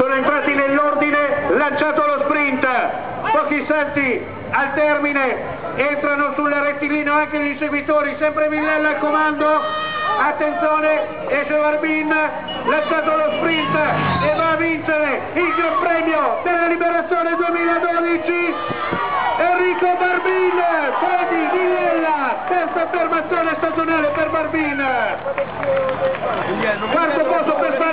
sono entrati nell'ordine lanciato lo sprint, pochi salti al termine entrano sul rettilineo anche gli inseguitori, sempre Villella al comando, attenzione, esce Barbin, lanciato lo sprint e va a vincere il Gran Premio della Liberazione 2012, Enrico Barbin, Freddy Villella, terza affermazione stagionale per Barbin, quarto posto per Barbin.